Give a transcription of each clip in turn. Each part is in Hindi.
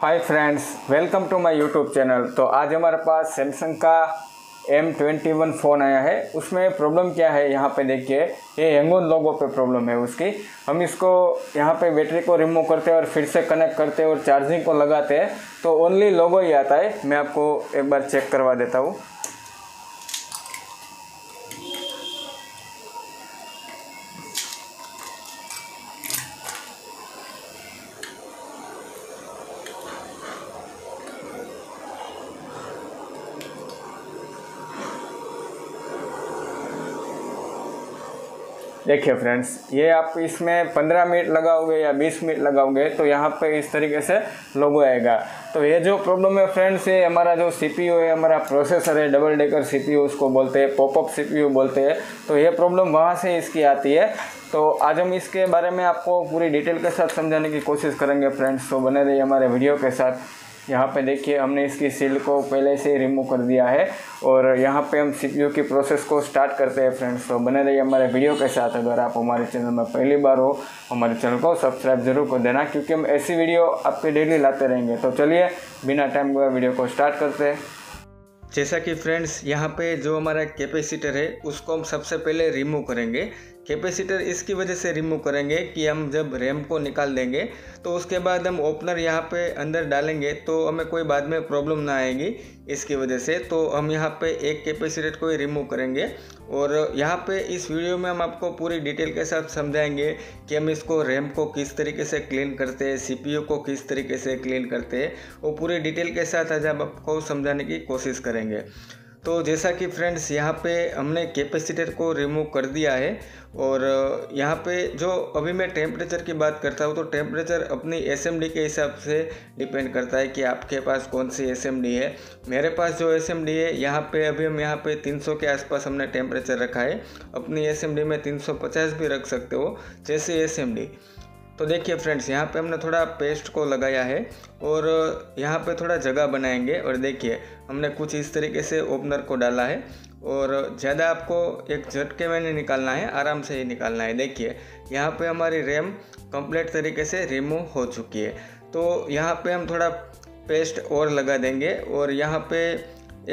Hi friends welcome to my YouTube channel तो आज हमारे पास सैमसंग का एम ट्वेंटी वन फ़ोन आया है। उसमें प्रॉब्लम क्या है? यहाँ पे देखिए, ये हैंगोन लोगों पे प्रॉब्लम है उसकी। हम इसको यहाँ पे बैटरी को रिमूव करते हैं और फिर से कनेक्ट करते हैं और चार्जिंग को लगाते हैं। तो ओनली लोगो ही आता है। मैं आपको एक बार चेक करवा देता हूँ। देखिए फ्रेंड्स ये आप इसमें 15 मिनट लगाओगे या 20 मिनट लगाओगे तो यहाँ पे इस तरीके से लोगो आएगा। तो ये जो प्रॉब्लम है फ्रेंड्स ये हमारा जो सीपीयू है, हमारा प्रोसेसर है डबल डेकर सीपीयू उसको बोलते हैं पॉपअप सीपीयू बोलते हैं। तो ये प्रॉब्लम वहाँ से इसकी आती है। तो आज हम इसके बारे में आपको पूरी डिटेल के साथ समझाने की कोशिश करेंगे फ्रेंड्स तो बने रहिए हमारे वीडियो के साथ। यहाँ पे देखिए, हमने इसकी सील को पहले से रिमूव कर दिया है और यहाँ पे हम सीपीयू की प्रोसेस को स्टार्ट करते हैं फ्रेंड्स तो बने रहिए हमारे वीडियो के साथ. अगर आप हमारे चैनल में पहली बार हो, हमारे चैनल को सब्सक्राइब ज़रूर कर देना क्योंकि हम ऐसी वीडियो आपके डेली लाते रहेंगे. तो चलिए, बिना टाइम हुए वीडियो को स्टार्ट करते हैं. जैसा कि फ्रेंड्स यहाँ पे जो हमारा कैपेसिटर है, उसको हम सबसे पहले रिमूव करेंगे. कैपेसिटर इसकी वजह से रिमूव करेंगे कि हम जब रैम को निकाल देंगे तो उसके बाद हम ओपनर यहाँ पे अंदर डालेंगे तो हमें कोई बाद में प्रॉब्लम ना आएगी इसकी वजह से। तो हम यहाँ पे एक कैपेसिटर को ही रिमूव करेंगे और यहाँ पे इस वीडियो में हम आपको पूरी डिटेल के साथ समझाएँगे कि हम इसको रैम को किस तरीके से क्लीन करते हैं सीपीयू को किस तरीके से क्लीन करते हैं वो पूरी डिटेल के साथ आज हम आपको समझाने की कोशिश करेंगे। तो जैसा कि फ्रेंड्स, यहाँ पे हमने कैपेसिटर को रिमूव कर दिया है और यहाँ पे जो अभी मैं टेम्परेचर की बात करता हूँ तो टेम्परेचर अपनी एसएमडी के हिसाब से डिपेंड करता है कि आपके पास कौन सी एस है। मेरे पास जो एसएमडी है, यहाँ पे अभी हम यहाँ पे 300 के आसपास हमने टेम्परेचर रखा है। अपनी एसएमडी में 350 भी रख सकते हो, जैसे एसएमडी तो देखिए फ्रेंड्स यहाँ पे हमने थोड़ा पेस्ट को लगाया है और यहाँ पे थोड़ा जगह बनाएँगे और देखिए, हमने कुछ इस तरीके से ओपनर को डाला है और ज़्यादा आपको एक झटके में नहीं निकालना है, आराम से ही निकालना है। देखिए, यहाँ पे हमारी रैम कंप्लीट तरीके से रिमूव हो चुकी है। तो यहाँ पे हम थोड़ा पेस्ट और लगा देंगे और यहाँ पे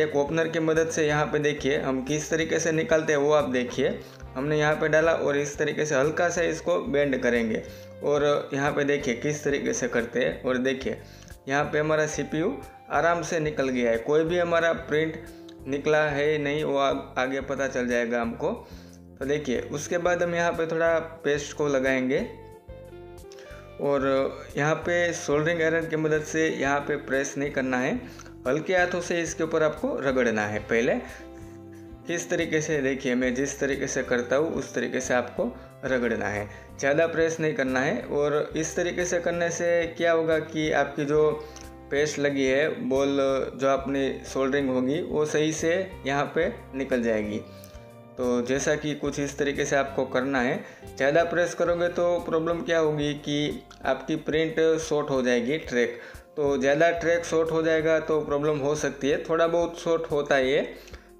एक ओपनर की मदद से यहाँ पे देखिए, हम किस तरीके से निकालते हैं वो आप देखिए। हमने यहाँ पे डाला और इस तरीके से हल्का सा इसको बेंड करेंगे। और यहाँ पे देखिए किस तरीके से करते हैं। और देखिए यहाँ पे हमारा सीपीयू आराम से निकल गया है। कोई भी हमारा प्रिंट निकला है नहीं वो आ, आगे पता चल जाएगा हमको। तो देखिए उसके बाद हम यहाँ पे थोड़ा पेस्ट को लगाएँगे। और यहाँ पे सोल्डरिंग आयरन की मदद से यहाँ पे प्रेस नहीं करना है। हल्के हाथों से इसके ऊपर आपको रगड़ना है पहले। किस तरीके से देखिए मैं जिस तरीके से करता हूँ उस तरीके से आपको रगड़ना है। ज़्यादा प्रेस नहीं करना है और इस तरीके से करने से क्या होगा कि आपकी जो पेस्ट लगी है, बॉल जो अपनी सोल्डरिंग होगी, वो सही से यहाँ पे निकल जाएगी। तो जैसा कि कुछ इस तरीके से आपको करना है, ज़्यादा प्रेस करोगे तो प्रॉब्लम क्या होगी कि आपकी प्रिंट शॉर्ट हो जाएगी ट्रैक। तो ज़्यादा ट्रैक शॉर्ट हो जाएगा तो प्रॉब्लम हो सकती है, थोड़ा बहुत शॉर्ट होता ही है।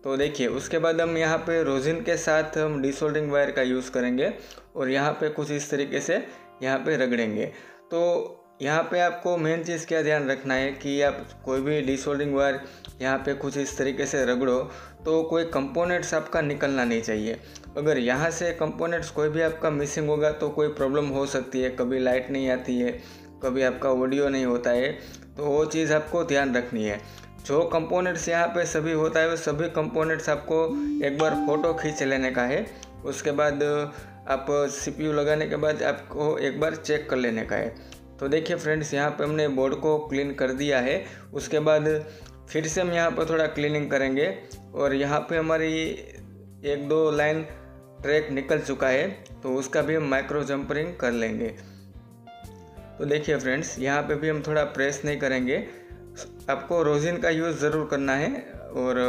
तो देखिए, उसके बाद हम यहाँ पे रोजिन के साथ हम डिसोल्डिंग वायर का यूज़ करेंगे और यहाँ पे कुछ इस तरीके से यहाँ पे रगड़ेंगे। तो यहाँ पे आपको मेन चीज़ क्या ध्यान रखना है कि आप कोई भी डिसोल्डिंग वायर यहाँ पे कुछ इस तरीके से रगड़ो तो कोई कंपोनेंट्स आपका निकलना नहीं चाहिए। अगर यहाँ से कंपोनेंट्स कोई भी आपका मिसिंग होगा तो कोई प्रॉब्लम हो सकती है, कभी लाइट नहीं आती है, कभी आपका ऑडियो नहीं होता है तो वो चीज़ आपको ध्यान रखनी है। जो कंपोनेंट्स यहाँ पे सभी होता है वो सभी कंपोनेंट्स आपको एक बार फ़ोटो खींच लेने का है। उसके बाद आप सीपीयू लगाने के बाद आपको एक बार चेक कर लेने का है। तो देखिए फ्रेंड्स यहाँ पे हमने बोर्ड को क्लीन कर दिया है। उसके बाद फिर से हम यहाँ पर थोड़ा क्लीनिंग करेंगे। और यहाँ पे हमारी एक दो लाइन ट्रैक निकल चुका है तो उसका भी हम माइक्रो जंपरिंग कर लेंगे। तो देखिए फ्रेंड्स यहाँ पे भी हम थोड़ा प्रेस नहीं करेंगे। आपको रोजिन का यूज़ ज़रूर करना है और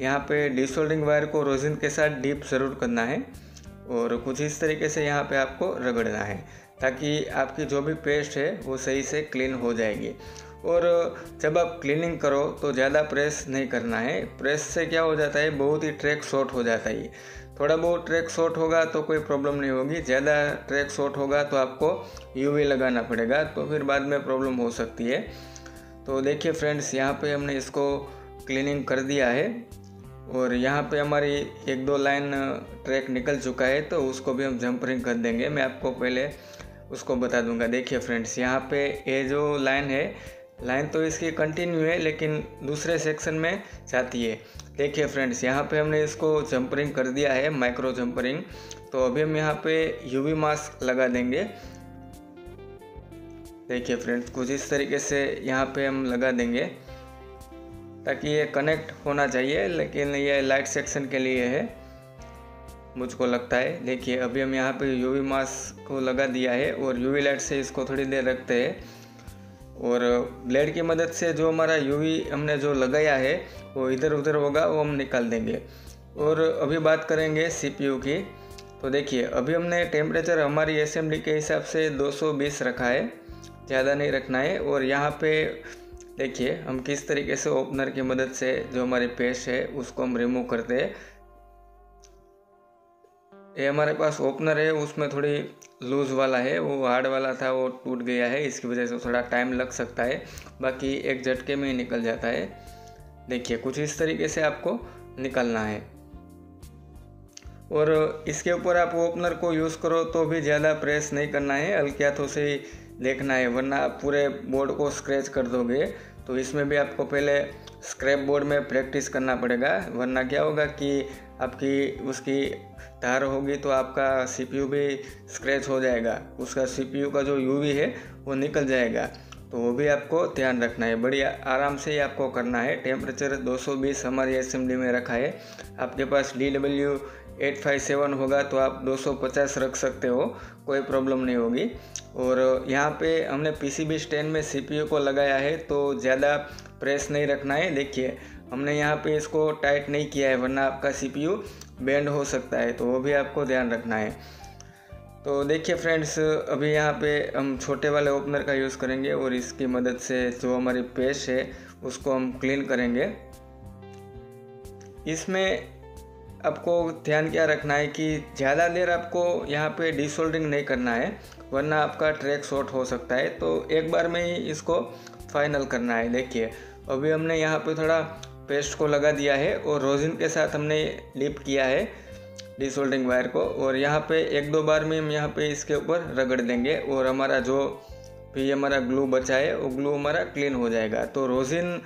यहाँ पे डिसोल्डिंग वायर को रोजिन के साथ डीप ज़रूर करना है और कुछ इस तरीके से यहाँ पे आपको रगड़ना है ताकि आपकी जो भी पेस्ट है वो सही से क्लीन हो जाएगी। और जब आप क्लीनिंग करो तो ज़्यादा प्रेस नहीं करना है। प्रेस से क्या हो जाता है? बहुत ही ट्रैक शॉर्ट हो जाता है। थोड़ा बहुत ट्रैक शॉर्ट होगा तो कोई प्रॉब्लम नहीं होगी। ज़्यादा ट्रैक शॉर्ट होगा तो आपको यूवी लगाना पड़ेगा तो फिर बाद में प्रॉब्लम हो सकती है। तो देखिए फ्रेंड्स, यहाँ पे हमने इसको क्लीनिंग कर दिया है और यहाँ पे हमारी एक दो लाइन ट्रैक निकल चुका है तो उसको भी हम जंपरिंग कर देंगे। मैं आपको पहले उसको बता दूँगा। देखिए फ्रेंड्स, यहाँ पे ये जो लाइन है लाइन तो इसकी कंटिन्यू है, लेकिन दूसरे सेक्शन में जाती है। देखिए फ्रेंड्स, यहाँ पे हमने इसको जंपरिंग कर दिया है माइक्रो जंपरिंग तो अभी हम यहाँ पे यूवी मास्क लगा देंगे। देखिए फ्रेंड्स कुछ इस तरीके से यहाँ पे हम लगा देंगे, ताकि ये कनेक्ट होना चाहिए, लेकिन ये लाइट सेक्शन के लिए है, मुझको लगता है। देखिए, अभी हम यहाँ पे यूवी मास्क को लगा दिया है, और यूवी लाइट से इसको थोड़ी देर रखते हैं। और ब्लेड की मदद से जो हमारा यूवी हमने जो लगाया है, वो इधर उधर होगा, वो हम निकाल देंगे। और अभी बात करेंगे सीपीयू की। तो देखिए, अभी हमने टेम्परेचर हमारी असेंबली के हिसाब से 220 रखा है। ज़्यादा नहीं रखना है। और यहाँ पे देखिए, हम किस तरीके से ओपनर की मदद से जो हमारी पेस्ट है, उसको हम रिमूव करते हैं। ये हमारे पास ओपनर है, उसमें थोड़ी लूज़ वाला है, वो हार्ड वाला था, वो टूट गया है, इसकी वजह से थोड़ा टाइम लग सकता है। बाकी एक झटके में ही निकल जाता है। देखिए, कुछ इस तरीके से आपको निकलना है। और इसके ऊपर आप ओपनर को यूज़ करो तो भी ज़्यादा प्रेस नहीं करना है। हल्के हाथों से देखना है, वरना आप पूरे बोर्ड को स्क्रैच कर दोगे तो इसमें भी आपको पहले स्क्रैप बोर्ड में प्रैक्टिस करना पड़ेगा। वरना क्या होगा कि आपकी, उसकी तार होगी तो आपका सीपीयू भी स्क्रैच हो जाएगा। उसका सीपीयू का जो यूवी है, वो निकल जाएगा। तो वो भी आपको ध्यान रखना है। बड़ी आराम से ही आपको करना है। टेम्परेचर 220 हमारी असेंबली में रखा है। आपके पास D W eight five seven होगा तो आप 250 रख सकते हो। कोई प्रॉब्लम नहीं होगी। और यहाँ पे हमने पीसीबी स्टैंड में सीपीयू को लगाया है तो ज़्यादा प्रेस नहीं रखना है। देखिए, हमने यहाँ पे इसको टाइट नहीं किया है, वरना आपका सीपीयू बैंड हो सकता है तो वो भी आपको ध्यान रखना है। तो देखिए फ्रेंड्स अभी यहाँ पे हम छोटे वाले ओपनर का यूज़ करेंगे और इसकी मदद से जो हमारी पेस्ट है, उसको हम क्लीन करेंगे। इसमें आपको ध्यान क्या रखना है कि ज़्यादा देर आपको यहाँ पे डिसोल्डिंग नहीं करना है, वरना आपका ट्रैक शॉर्ट हो सकता है। तो एक बार में ही इसको फाइनल करना है, देखिए। अभी हमने यहाँ पे थोड़ा पेस्ट को लगा दिया है और रोजिन के साथ हमने लिप किया है डिसोल्डिंग वायर को और यहाँ पे एक दो बार में हम यहाँ पे इसके ऊपर रगड़ देंगे और हमारा जो भी हमारा ग्लू बचा है, वो ग्लू हमारा क्लीन हो जाएगा। तो रोजिन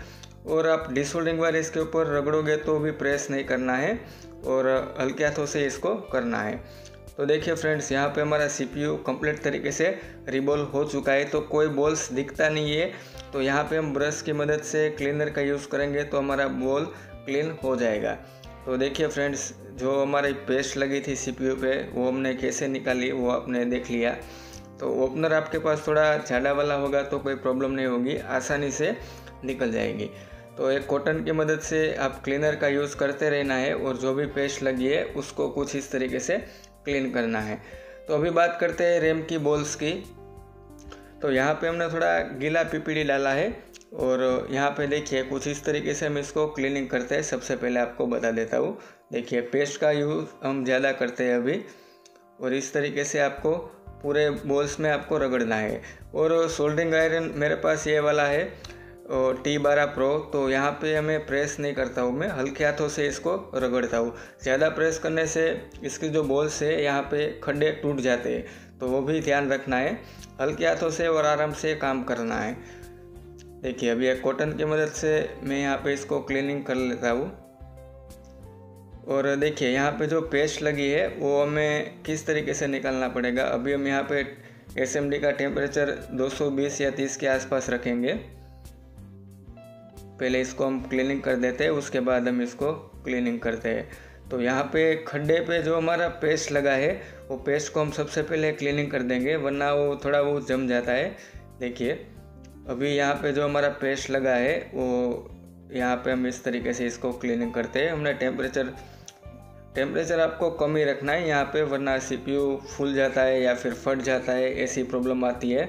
और आप डिसोल्डिंग वायर इसके ऊपर रगड़ोगे तो भी प्रेस नहीं करना है। और हल्के हाथों से इसको करना है। तो देखिए फ्रेंड्स, यहाँ पे हमारा सीपीयू कंप्लीट तरीके से रिबॉल हो चुका है तो कोई बॉल्स दिखता नहीं है। तो यहाँ पे हम ब्रश की मदद से क्लीनर का यूज़ करेंगे तो हमारा बॉल क्लीन हो जाएगा। तो देखिए फ्रेंड्स, जो हमारी पेस्ट लगी थी सीपीयू पे, वो हमने कैसे निकाली, वो आपने देख लिया। तो ओपनर आपके पास थोड़ा ज़्यादा वाला होगा तो कोई प्रॉब्लम नहीं होगी, आसानी से निकल जाएगी। तो एक कॉटन की मदद से आप क्लीनर का यूज़ करते रहना है और जो भी पेस्ट लगी है, उसको कुछ इस तरीके से क्लीन करना है। तो अभी बात करते हैं रेम की बॉल्स की। तो यहाँ पे हमने थोड़ा गीला पीपीडी डाला है और यहाँ पे देखिए, कुछ इस तरीके से हम इसको क्लीनिंग करते हैं। सबसे पहले आपको बता देता हूँ। देखिए पेस्ट का यूज़ हम ज़्यादा करते हैं अभी और इस तरीके से आपको पूरे बॉल्स में आपको रगड़ना है। और सोल्डिंग आयरन मेरे पास ये वाला है। टी बारह प्रो तो यहाँ पे हमें प्रेस नहीं करता हूँ मैं। हल्के हाथों से इसको रगड़ता हूँ। ज़्यादा प्रेस करने से इसके जो बॉल्स है, यहाँ पे खड्डे टूट जाते हैं तो वो भी ध्यान रखना है। हल्के हाथों से और आराम से काम करना है। देखिए, अभी एक कॉटन की मदद से मैं यहाँ पे इसको क्लीनिंग कर लेता हूँ। और देखिए, यहाँ पे जो पेस्ट लगी है, वो हमें किस तरीके से निकालना पड़ेगा? अभी हम यहाँ पे एस का टेम्परेचर 220 या 30 के आसपास रखेंगे। पहले इसको हम क्लीनिंग कर देते हैं, उसके बाद हम इसको क्लीनिंग करते हैं। तो यहाँ पे खड्डे पे जो हमारा पेस्ट लगा है, वो पेस्ट को हम सबसे पहले क्लीनिंग कर देंगे, वरना वो थोड़ा वो जम जाता है। देखिए, अभी यहाँ पे जो हमारा पेस्ट लगा है, वो यहाँ पे हम इस तरीके से इसको क्लीनिंग करते हैं। हमने टेम्परेचर टेम्परेचर आपको कम ही रखना है यहाँ पे, वरना सीपीयू फूल जाता है या फिर फट जाता है, ऐसी प्रॉब्लम आती है।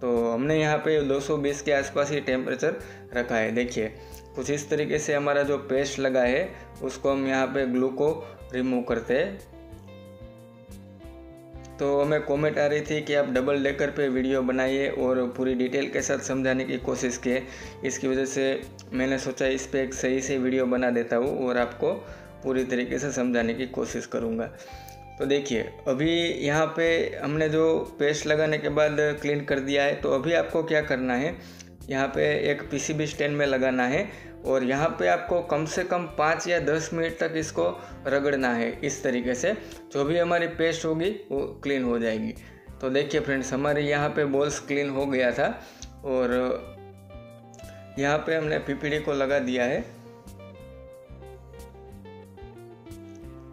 तो हमने यहाँ पे 220 के आसपास ही टेम्परेचर रखा है। देखिए, कुछ इस तरीके से हमारा जो पेस्ट लगा है, उसको हम यहाँ पे ग्लू को रिमूव करते हैं। तो हमें कमेंट आ रही थी कि आप डबल डेकर पे वीडियो बनाइए और पूरी डिटेल के साथ समझाने की कोशिश किए। इसकी वजह से मैंने सोचा इस पर एक सही से वीडियो बना देता हूँ और आपको पूरी तरीके से समझाने की कोशिश करूँगा। तो देखिए, अभी यहाँ पे हमने जो पेस्ट लगाने के बाद क्लीन कर दिया है तो अभी आपको क्या करना है, यहाँ पे एक पीसीबी स्टैंड में लगाना है और यहाँ पे आपको कम से कम पाँच या दस मिनट तक इसको रगड़ना है, इस तरीके से। जो भी हमारी पेस्ट होगी, वो क्लीन हो जाएगी। तो देखिए फ्रेंड्स हमारे यहाँ पे बॉल्स क्लीन हो गया था और यहाँ पे हमने पीपीडी को लगा दिया है।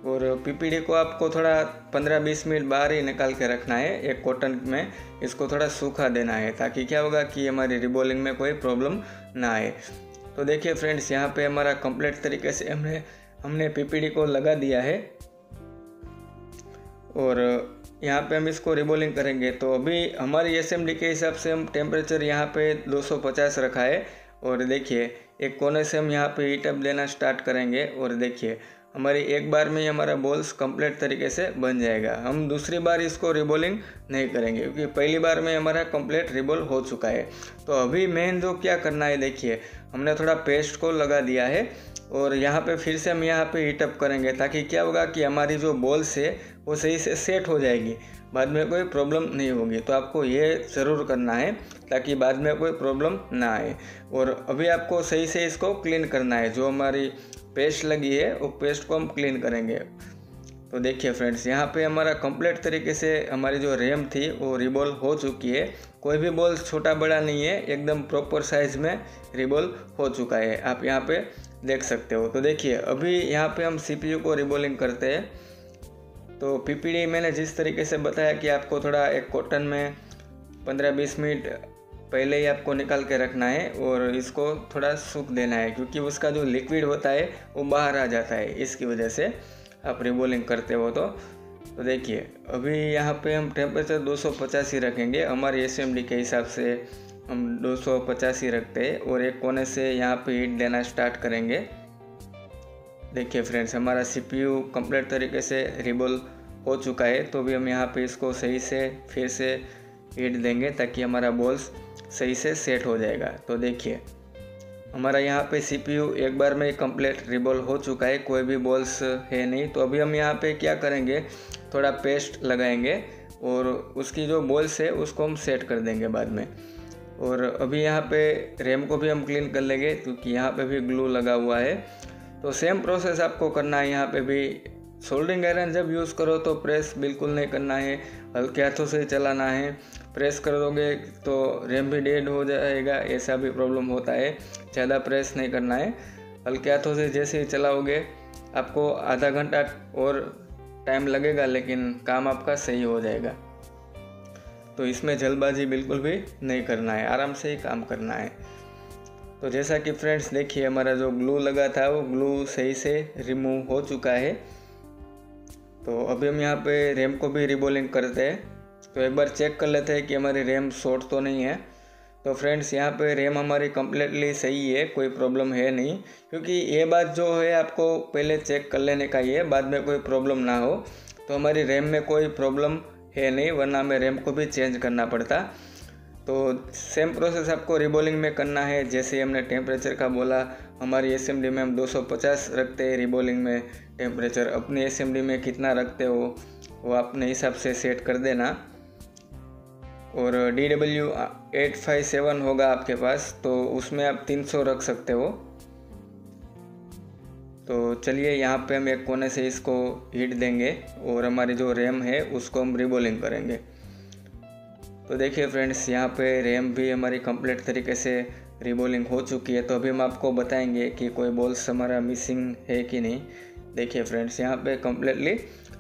और पीपीडी को आपको थोड़ा 15-20 मिनट बाहर ही निकाल के रखना है, एक कॉटन में। इसको थोड़ा सूखा देना है, ताकि क्या होगा कि हमारी रिबोलिंग में कोई प्रॉब्लम ना आए। तो देखिए फ्रेंड्स, यहाँ पे हमारा कंप्लीट तरीके से हमने हमने पीपीडी को लगा दिया है। और यहाँ पे हम इसको रिबोलिंग करेंगे। तो अभी हमारी एस के हिसाब से हम टेम्परेचर यहाँ पे 250 रखा है। और देखिए, एक कोने से हम यहाँ पे हीटअप देना स्टार्ट करेंगे। और देखिए हमारी एक बार में ही हमारा बॉल्स कंप्लीट तरीके से बन जाएगा। हम दूसरी बार इसको रिबोलिंग नहीं करेंगे, क्योंकि पहली बार में हमारा कंप्लीट रिबोल हो चुका है। तो अभी मेन जो क्या करना है, देखिए, हमने थोड़ा पेस्ट को लगा दिया है और यहाँ पे फिर से हम यहाँ पे हीटअप करेंगे ताकि क्या होगा कि हमारी जो बॉल्स है, वो सही से सेट हो जाएगी। बाद में कोई प्रॉब्लम नहीं होगी। तो आपको ये ज़रूर करना है ताकि बाद में कोई प्रॉब्लम ना आए। और अभी आपको सही से इसको क्लीन करना है। जो हमारी पेस्ट लगी है, वो पेस्ट को हम क्लीन करेंगे। तो देखिए फ्रेंड्स यहाँ पे हमारा कंप्लीट तरीके से हमारी जो रैम थी, वो रिबॉल हो चुकी है। कोई भी बॉल छोटा बड़ा नहीं है, एकदम प्रॉपर साइज़ में रिबॉल हो चुका है। आप यहाँ पे देख सकते हो। तो देखिए, अभी यहाँ पे हम सीपीयू को रिबॉलिंग करते हैं। तो पीपीडी मैंने जिस तरीके से बताया कि आपको थोड़ा एक कॉटन में 15-20 मिनट पहले ही आपको निकाल के रखना है और इसको थोड़ा सूख देना है, क्योंकि उसका जो लिक्विड होता है, वो बाहर आ जाता है। इसकी वजह से आप रिबोलिंग करते हो तो। तो देखिए, अभी यहाँ पे हम टेम्परेचर 250 ही रखेंगे। हमारे एसएमडी के हिसाब से हम 250 ही रखते हैं और एक कोने से यहाँ पे हीट देना स्टार्ट करेंगे। देखिए फ्रेंड्स हमारा सी कंप्लीट तरीके से रिबोल हो चुका है तो भी हम यहाँ पे इसको सही से, फिर से हीट देंगे ताकि हमारा बॉल्स सही से सेट हो जाएगा। तो देखिए, हमारा यहाँ पे सीपीयू एक बार में कंप्लीट रिबॉल हो चुका है, कोई भी बॉल्स है नहीं। तो अभी हम यहाँ पे क्या करेंगे, थोड़ा पेस्ट लगाएँगे और उसकी जो बॉल्स है, उसको हम सेट कर देंगे बाद में। और अभी यहाँ पे रैम को भी हम क्लीन कर लेंगे, क्योंकि यहाँ पे भी ग्लू लगा हुआ है। तो सेम प्रोसेस आपको करना है यहाँ पे भी। सोल्डरिंग आयरन जब यूज़ करो तो प्रेस बिल्कुल नहीं करना है, हल्के हाथों से चलाना है। प्रेस कर दोगे तो रैम भी डेड हो जाएगा, ऐसा भी प्रॉब्लम होता है। ज़्यादा प्रेस नहीं करना है। हल्के हाथों से जैसे ही चलाओगे, आपको आधा घंटा और टाइम लगेगा, लेकिन काम आपका सही हो जाएगा। तो इसमें जल्दबाजी बिल्कुल भी नहीं करना है। आराम से ही काम करना है। तो जैसा कि फ्रेंड्स देखिए, हमारा जो ग्लू लगा था, वो ग्लू सही से रिमूव हो चुका है। तो अभी हम यहाँ पे रैम को भी रिबोलिंग करते हैं। तो एक बार चेक कर लेते हैं कि हमारी रैम शॉर्ट तो नहीं है। तो फ्रेंड्स यहाँ पे रैम हमारी कम्प्लीटली सही है, कोई प्रॉब्लम है नहीं। क्योंकि ये बात जो है, आपको पहले चेक कर लेने का ही है, बाद में कोई प्रॉब्लम ना हो। तो हमारी रैम में कोई प्रॉब्लम है नहीं, वरना हमें रैम को भी चेंज करना पड़ता। तो सेम प्रोसेस आपको रिबोलिंग में करना है। जैसे हमने टेम्परेचर का बोला, हमारी एस में हम 250 रखते हैं रिबोलिंग में। टेम्परेचर अपनी एस में कितना रखते हो, वो अपने हिसाब से सेट कर देना। और D W eight five seven होगा आपके पास तो उसमें आप तीन सौ रख सकते हो। तो चलिए यहाँ पे हम एक कोने से इसको हीट देंगे और हमारी जो रैम है, उसको हम रिबोलिंग करेंगे। तो देखिए फ्रेंड्स यहाँ पे रैम भी हमारी कंप्लीट तरीके से रिबोलिंग हो चुकी है तो अभी हम आपको बताएँगे कि कोई बॉल्स हमारा मिसिंग है कि नहीं। देखिए फ्रेंड्स यहाँ पे कम्प्लीटली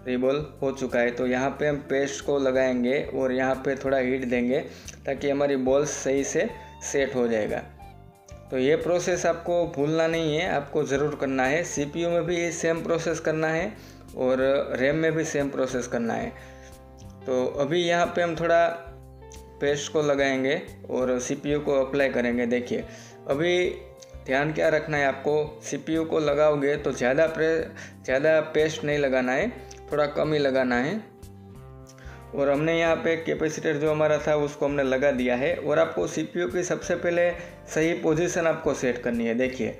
रिबल हो चुका है। तो यहाँ पे हम पेस्ट को लगाएँगे और यहाँ पे थोड़ा हीट देंगे ताकि हमारी बॉल सही से सेट हो जाएगा। तो ये प्रोसेस आपको भूलना नहीं है, आपको ज़रूर करना है। सीपीयू में भी ये सेम प्रोसेस करना है और रैम में भी सेम प्रोसेस करना है। तो अभी यहाँ पे हम थोड़ा पेस्ट को लगाएँगे और सीपीयू को अप्लाई करेंगे। देखिए, अभी ध्यान क्या रखना है आपको सीपीयू को लगाओगे तो ज़्यादा ज़्यादा पेस्ट नहीं लगाना है। थोड़ा कम ही लगाना है। और हमने यहाँ पे कैपेसिटर जो हमारा था, उसको हमने लगा दिया है। और आपको सी की सबसे पहले सही पोजीशन आपको सेट करनी है। देखिए,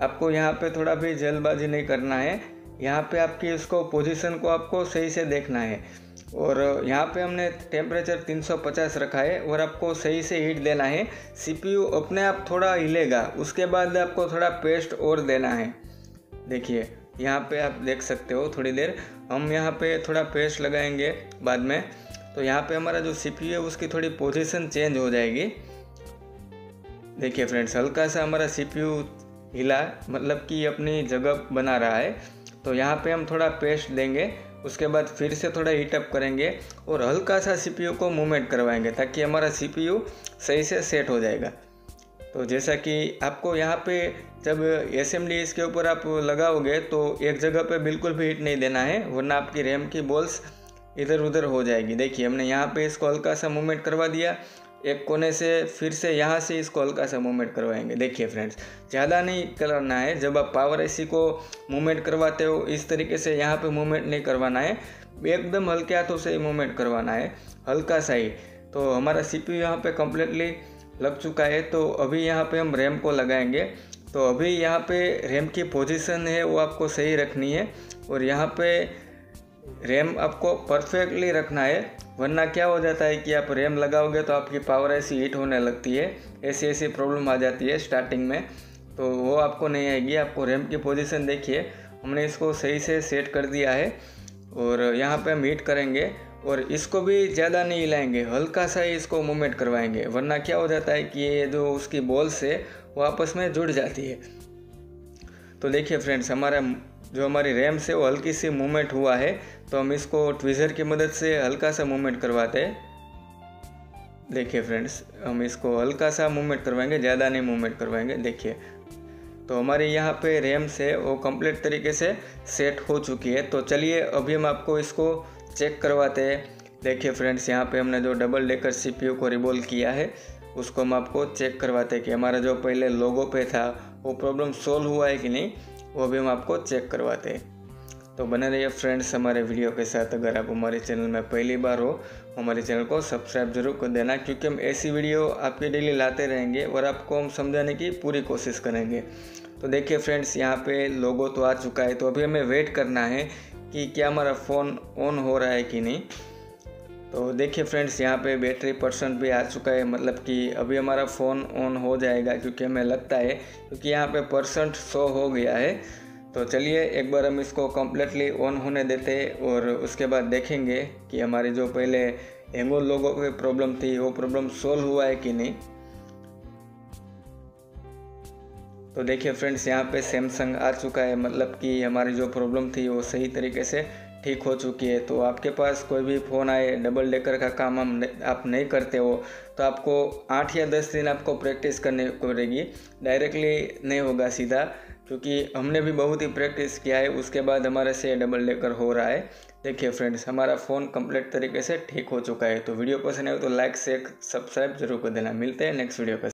आपको यहाँ पे थोड़ा भी जल्दबाजी नहीं करना है। यहाँ पे आपकी इसको पोजीशन को आपको सही से देखना है। और यहाँ पे हमने टेम्परेचर 350 रखा है और आपको सही से हीट देना है। सीपीयू अपने आप थोड़ा हिलेगा, उसके बाद आपको थोड़ा पेस्ट और देना है। देखिए यहाँ पे आप देख सकते हो थोड़ी देर। हम यहाँ पे थोड़ा पेस्ट लगाएँगे बाद में। तो यहाँ पे हमारा जो सीपीयू है, उसकी थोड़ी पोजीशन चेंज हो जाएगी। देखिए फ्रेंड्स हल्का सा हमारा सीपीयू हिला मतलब कि अपनी जगह बना रहा है। तो यहाँ पे हम थोड़ा पेस्ट देंगे, उसके बाद फिर से थोड़ा हीटअप करेंगे और हल्का सा सीपीयू को मूवमेंट करवाएँगे ताकि हमारा सीपीयू सही से सेट हो जाएगा। तो जैसा कि आपको यहाँ पे जब असेंबली इसके ऊपर आप लगाओगे तो एक जगह पे बिल्कुल भी हिट नहीं देना है, वरना आपकी रैम की बॉल्स इधर उधर हो जाएगी। देखिए, हमने यहाँ पे इसको हल्का सा मूवमेंट करवा दिया। एक कोने से फिर से यहाँ से इसको हल्का सा मूवमेंट करवाएँगे। देखिए फ्रेंड्स ज़्यादा नहीं करना है। जब आप पावर एसी को मूवमेंट करवाते हो, इस तरीके से यहाँ पे मूवमेंट नहीं करवाना है। एकदम हल्के हाथों से ही मूवमेंट करवाना है। हल्का सा ही। तो हमारा सी पी यहाँ पे कम्प्लीटली लग चुका है तो अभी यहाँ पे हम रैम को लगाएँगे। तो अभी यहाँ पे रैम की पोजीशन है, वो आपको सही रखनी है। और यहाँ पे रैम आपको परफेक्टली रखना है, वरना क्या हो जाता है कि आप रैम लगाओगे तो आपकी पावर ऐसी हीट होने लगती है, ऐसी ऐसी प्रॉब्लम आ जाती है स्टार्टिंग में। तो वो आपको नहीं आएगी, आपको रैम की पोजीशन देखिए, हमने इसको सही से सेट कर दिया है। और यहाँ पे हम हीट करेंगे। और इसको भी ज़्यादा नहीं हिलाएँगे हल्का सा ही इसको मूवमेंट करवाएँगे, वरना क्या हो जाता है कि ये जो उसकी बॉल्स है वो आपस में जुड़ जाती है। तो देखिए फ्रेंड्स, हमारा जो हमारी रैम से वो हल्की सी मूवमेंट हुआ है तो हम इसको ट्विज़र की मदद से हल्का सा मूवमेंट करवाते हैं। देखिए फ्रेंड्स, हम इसको हल्का सा मूवमेंट करवाएँगे, ज़्यादा नहीं मूवमेंट करवाएँगे, देखिए। तो हमारे यहाँ पे रैम से वो कंप्लीट तरीके से सेट हो चुकी है। तो चलिए, अभी हम आपको इसको चेक करवाते हैं। देखिए फ्रेंड्स, यहाँ पे हमने जो डबल डेकर सीपीयू को रिबोल किया है, उसको हम आपको चेक करवाते हैं कि हमारा जो पहले लोगो पे था, वो प्रॉब्लम सोल्व हुआ है कि नहीं, वो भी हम आपको चेक करवाते हैं। तो बने रहिए फ्रेंड्स हमारे वीडियो के साथ। अगर आप हमारे चैनल में पहली बार हो, हमारे चैनल को सब्सक्राइब ज़रूर कर देना, क्योंकि हम ऐसी वीडियो आपके डेली लाते रहेंगे और आपको हम समझाने की पूरी कोशिश करेंगे। तो देखिए फ्रेंड्स, यहाँ पे लोगो तो आ चुका है तो अभी हमें वेट करना है कि क्या हमारा फ़ोन ऑन हो रहा है कि नहीं? तो देखिए फ्रेंड्स यहाँ पे बैटरी परसेंट भी आ चुका है मतलब कि अभी हमारा फ़ोन ऑन हो जाएगा, क्योंकि हमें लगता है, क्योंकि यहाँ पे परसेंट शो हो गया है। तो चलिए, एक बार हम इसको कम्प्लीटली ऑन होने देते और उसके बाद देखेंगे कि हमारी जो पहले एंगोल लोगों की प्रॉब्लम थी, वो प्रॉब्लम सोल्व हुआ है कि नहीं। तो देखिए फ्रेंड्स यहाँ पे सैमसंग आ चुका है। मतलब कि हमारी जो प्रॉब्लम थी, वो सही तरीके से ठीक हो चुकी है। तो आपके पास कोई भी फ़ोन आए डबल डेकर का काम हम आप नहीं करते हो तो आपको आठ या दस दिन आपको प्रैक्टिस करनी पड़ेगी। डायरेक्टली नहीं होगा सीधा, क्योंकि हमने भी बहुत ही प्रैक्टिस किया है। उसके बाद हमारे से डबल डेकर हो रहा है। देखिए फ्रेंड्स हमारा फ़ोन कंप्लीट तरीके से ठीक हो चुका है। तो वीडियो पसंद आए तो लाइक शेयर सब्सक्राइब ज़रूर कर देना। मिलते हैं नेक्स्ट वीडियो पर